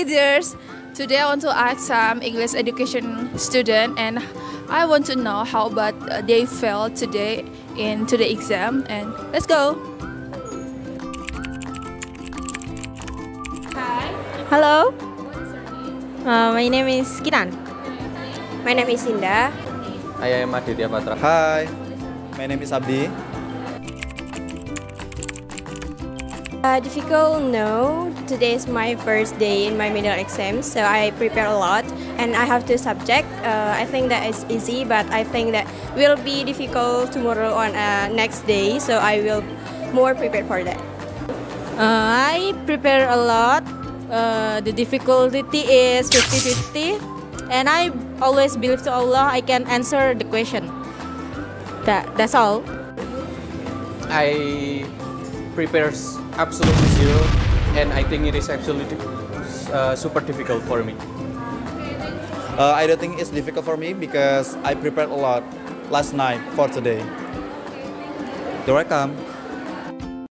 leaders. Today I want to ask some English education student and I want to know how about uh, they felt today in to the exam and let's go. Hi. Hello, uh, my name is Kiran. My name is Indah. I am Aditya Patra. Hi, my name is Abdi. Uh, difficult? No. Today is my first day in my middle exam, so I prepare a lot, and I have two subjects. Uh, I think that is easy, but I think that will be difficult tomorrow on uh, next day, so I will more prepared for that. Uh, I prepare a lot. Uh, the difficulty is 50-50 and I always believe to Allah I can answer the question. That, that's all. I prepares absolutely zero, and I think it is absolutely uh, super difficult for me. Uh, I don't think it's difficult for me because I prepared a lot last night for today. You're welcome.